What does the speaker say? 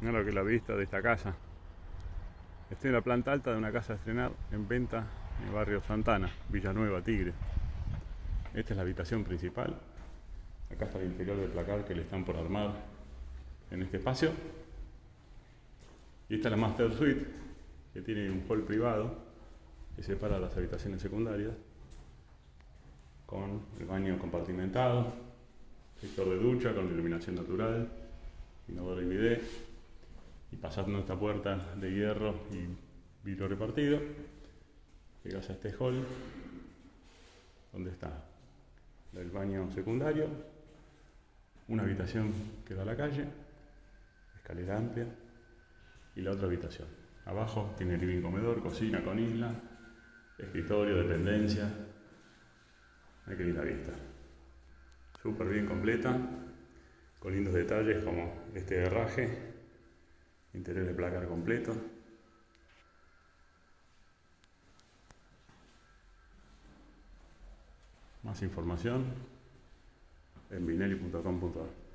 Mira lo que la vista de esta casa. Estoy en la planta alta de una casa a estrenar en venta en el barrio Santana, Villanueva, Tigre. Esta es la habitación principal. Acá está el interior del placar que le están por armar en este espacio. Y esta es la Master Suite, que tiene un hall privado que separa las habitaciones secundarias, con el baño compartimentado, sector de ducha con iluminación natural, inodoro y bidet, pasando esta puerta de hierro y vidrio repartido, llegas a este hall, donde está el baño secundario, una habitación que da a la calle, escalera amplia, y la otra habitación. Abajo tiene living comedor, cocina con isla, escritorio, dependencia. Hay que linda vista. Súper bien completa, con lindos detalles como este herraje, interior de placar completo. Más información en vinelli.com.ar